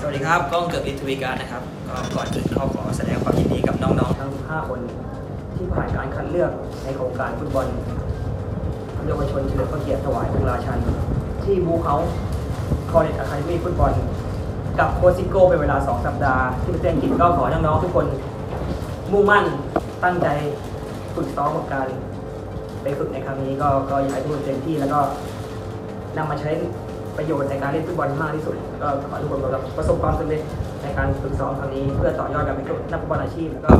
สวัสดีครับก้องเกริกฤทธิ์ ทวีกาญนะครับก็ก่อนอื่นขอขอแสดงความยินดีกับน้องๆ ทั้ง 5 คนที่ผ่านการคัดเลือกในโครงการฟุตบอลเยาวชนเฉลิมพระเกียรติถวายองค์ราชัน ที่ Brooke House College Academy ฟุตบอล กับโคซิโก้เป็นเวลา 2 สัปดาห์ ที่ประเทศอังกฤษก็ขอให้น้องๆทุกคนมุ่งมั่นตั้งใจฝึกซ้อมกับการไปฝึกในครั้งนี้ก็ก็อยากให้ทุกคนเต็มที่แล้วก็นำมาใช้ ประโยชน์ในการเล่นฟุตบอลมากที่สุดก็ขอทุกคนประสบความสำเร็จในการฝึกซ้อมครั้งนี้ เพื่อต่อยอดกับเป็นนักฟุตบอลอาชีพแล้วก็